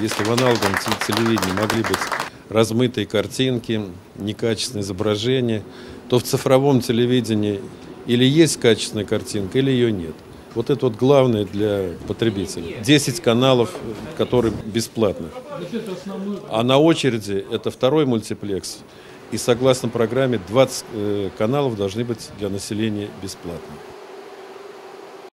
Если в аналоговом телевидении могли быть размытые картинки, некачественные изображения, то в цифровом телевидении или есть качественная картинка, или ее нет. Вот это вот главное для потребителя. 10 каналов, которые бесплатны, А на очереди это второй мультиплекс. И согласно программе 20 э, каналов должны быть для населения бесплатными.